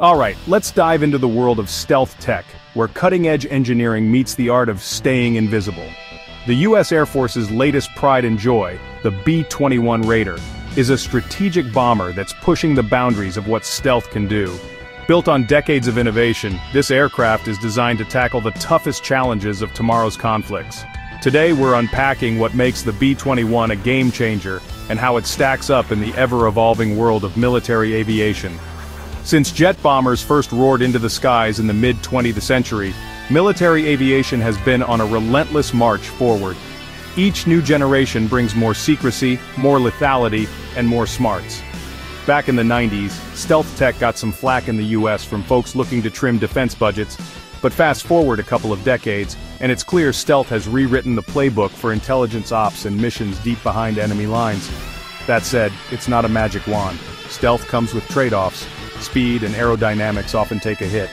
Alright, let's dive into the world of stealth tech, where cutting-edge engineering meets the art of staying invisible. The US Air Force's latest pride and joy, the B-21 Raider, is a strategic bomber that's pushing the boundaries of what stealth can do. Built on decades of innovation, this aircraft is designed to tackle the toughest challenges of tomorrow's conflicts. Today we're unpacking what makes the B-21 a game-changer and how it stacks up in the ever-evolving world of military aviation. Since jet bombers first roared into the skies in the mid-20th century, military aviation has been on a relentless march forward. Each new generation brings more secrecy, more lethality, and more smarts. Back in the 90s, stealth tech got some flack in the US from folks looking to trim defense budgets, but fast forward a couple of decades, and it's clear stealth has rewritten the playbook for intelligence ops and missions deep behind enemy lines. That said, it's not a magic wand. Stealth comes with trade-offs, Speed and aerodynamics often take a hit.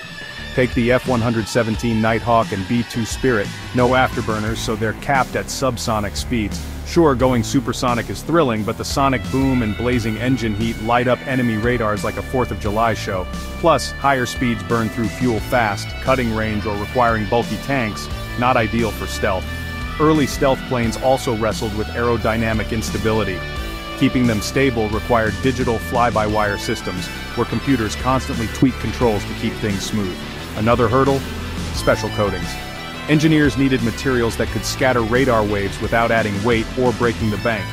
Take the F-117 Nighthawk and B-2 Spirit, no afterburners so they're capped at subsonic speeds. Sure, going supersonic is thrilling, but the sonic boom and blazing engine heat light up enemy radars like a 4th of July show. Plus, higher speeds burn through fuel fast, cutting range or requiring bulky tanks, not ideal for stealth. Early stealth planes also wrestled with aerodynamic instability, Keeping them stable required digital fly-by-wire systems, where computers constantly tweak controls to keep things smooth. Another hurdle? Special coatings. Engineers needed materials that could scatter radar waves without adding weight or breaking the bank.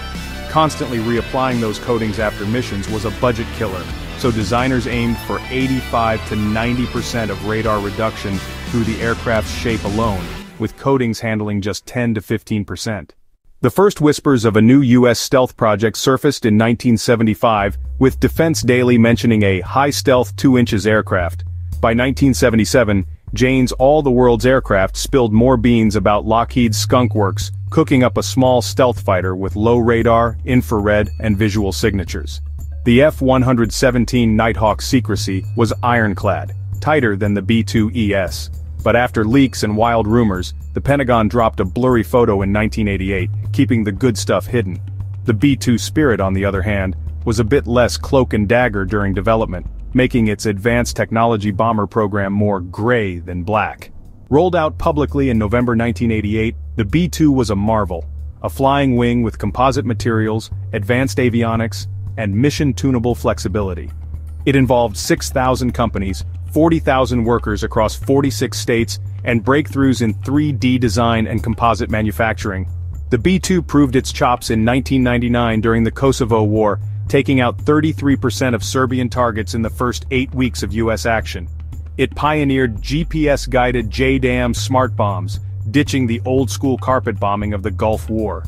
Constantly reapplying those coatings after missions was a budget killer, so designers aimed for 85 to 90% of radar reduction through the aircraft's shape alone, with coatings handling just 10 to 15%. The first whispers of a new U.S. stealth project surfaced in 1975, with Defense Daily mentioning a high-stealth 2 inches aircraft. By 1977, Jane's All the World's Aircraft spilled more beans about Lockheed's Skunk Works, cooking up a small stealth fighter with low radar, infrared, and visual signatures. The F-117 Nighthawk secrecy was ironclad, tighter than the B-2ES. But after leaks and wild rumors, the Pentagon dropped a blurry photo in 1988, keeping the good stuff hidden. The B-2 Spirit on the other hand, was a bit less cloak and dagger during development, making its advanced technology bomber program more gray than black. Rolled out publicly in November 1988, the B-2 was a marvel, a flying wing with composite materials, advanced avionics, and mission-tunable flexibility. It involved 6,000 companies, 40,000 workers across 46 states, and breakthroughs in 3D design and composite manufacturing. The B-2 proved its chops in 1999 during the Kosovo War, taking out 33% of Serbian targets in the first eight weeks of U.S. action. It pioneered GPS-guided JDAM smart bombs, ditching the old-school carpet bombing of the Gulf War.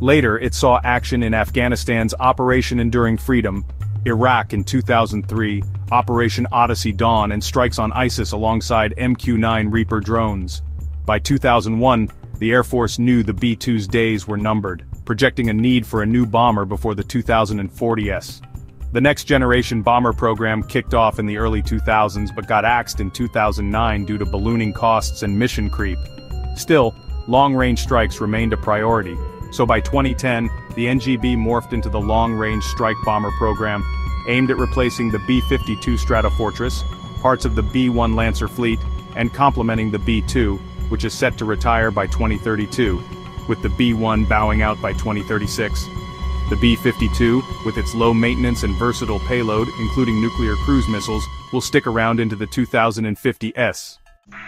Later, it saw action in Afghanistan's Operation Enduring Freedom, Iraq in 2003, Operation Odyssey Dawn and strikes on ISIS alongside MQ-9 Reaper drones. By 2001, the Air Force knew the B-2's days were numbered, projecting a need for a new bomber before the 2040s. The next generation bomber program kicked off in the early 2000s but got axed in 2009 due to ballooning costs and mission creep. Still, long-range strikes remained a priority, so by 2010, the NGB morphed into the Long-Range Strike Bomber program, aimed at replacing the B-52 Stratofortress, parts of the B-1 Lancer fleet, and complementing the B-2, which is set to retire by 2032, with the B-1 bowing out by 2036. The B-52, with its low maintenance and versatile payload, including nuclear cruise missiles, will stick around into the 2050s.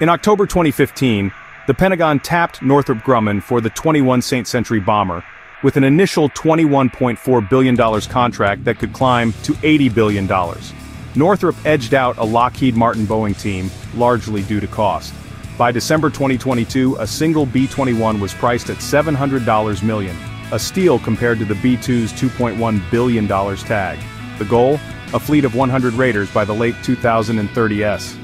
In October 2015, the Pentagon tapped Northrop Grumman for the 21 St. Century bomber, with an initial $21.4 billion contract that could climb to $80 billion. Northrop edged out a Lockheed Martin Boeing team, largely due to cost. By December 2022, a single B-21 was priced at $700 million, a steal compared to the B-2's $2.1 billion tag. The goal? A fleet of 100 Raiders by the late 2030s.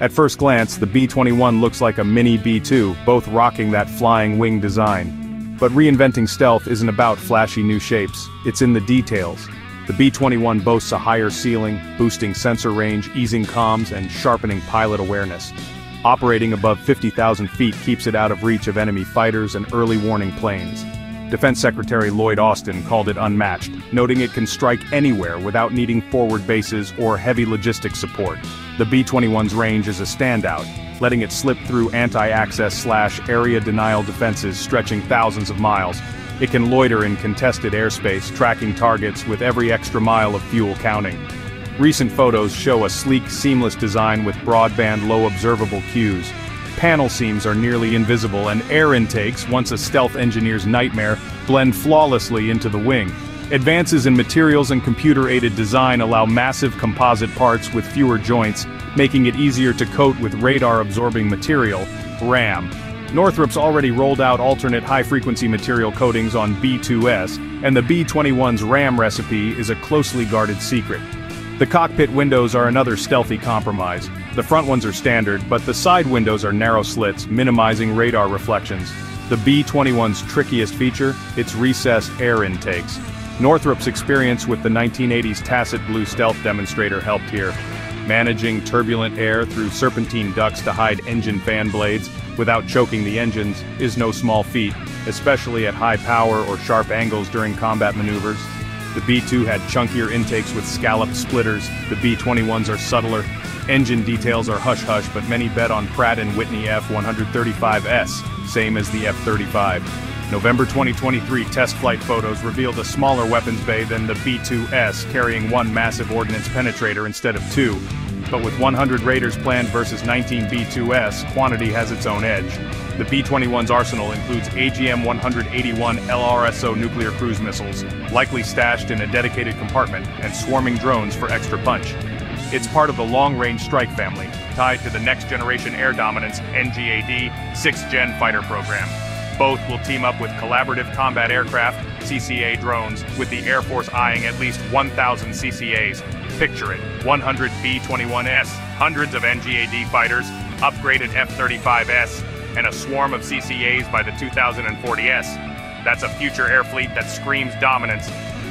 At first glance, the B-21 looks like a mini B-2, both rocking that flying wing design. But reinventing stealth isn't about flashy new shapes, it's in the details. The B-21 boasts a higher ceiling, boosting sensor range, easing comms, and sharpening pilot awareness. Operating above 50,000 feet keeps it out of reach of enemy fighters and early warning planes. Defense Secretary Lloyd Austin called it unmatched, noting it can strike anywhere without needing forward bases or heavy logistics support. The B-21's range is a standout, letting it slip through anti-access slash area denial defenses stretching thousands of miles. It can loiter in contested airspace, tracking targets with every extra mile of fuel counting. Recent photos show a sleek, seamless design with broadband low observable cues. Panel seams are nearly invisible and air intakes, once a stealth engineer's nightmare, blend flawlessly into the wing. Advances in materials and computer-aided design allow massive composite parts with fewer joints, making it easier to coat with radar-absorbing material, RAM. Northrop's already rolled out alternate high-frequency material coatings on B-2S, and the B-21's RAM recipe is a closely guarded secret. The cockpit windows are another stealthy compromise. The front ones are standard, but the side windows are narrow slits, minimizing radar reflections. The B-21's trickiest feature, its recessed air intakes. Northrop's experience with the 1980s Tacit Blue stealth demonstrator helped here. Managing turbulent air through serpentine ducts to hide engine fan blades without choking the engines is no small feat, especially at high power or sharp angles during combat maneuvers. The B-2 had chunkier intakes with scalloped splitters, the B-21s are subtler. Engine details are hush-hush, but many bet on Pratt & Whitney F-135S, same as the F-35. November 2023 test flight photos revealed a smaller weapons bay than the B-2S, carrying one massive ordnance penetrator instead of two. But with 100 Raiders planned versus 19 B-2S, quantity has its own edge. The B-21's arsenal includes AGM-181 LRSO nuclear cruise missiles, likely stashed in a dedicated compartment, and swarming drones for extra punch. It's part of the Long-Range Strike family, tied to the Next Generation Air Dominance NGAD 6th Gen fighter program. Both will team up with collaborative combat aircraft, CCA drones, with the Air Force eyeing at least 1,000 CCAs. Picture it, 100 B-21S, hundreds of NGAD fighters, upgraded F-35S, and a swarm of CCAs by the 2040S. That's a future air fleet that screams dominance.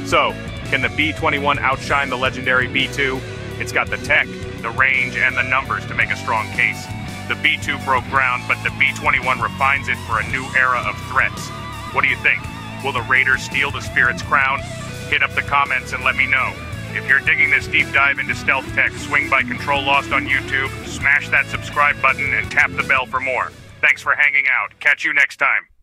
So, can the B-21 outshine the legendary B-2? It's got the tech, the range, and the numbers to make a strong case. The B-2 broke ground, but the B-21 refines it for a new era of threats. What do you think? Will the Raiders steal the Spirit's crown? Hit up the comments and let me know. If you're digging this deep dive into stealth tech, swing by Control Lost on YouTube, smash that subscribe button, and tap the bell for more. Thanks for hanging out. Catch you next time.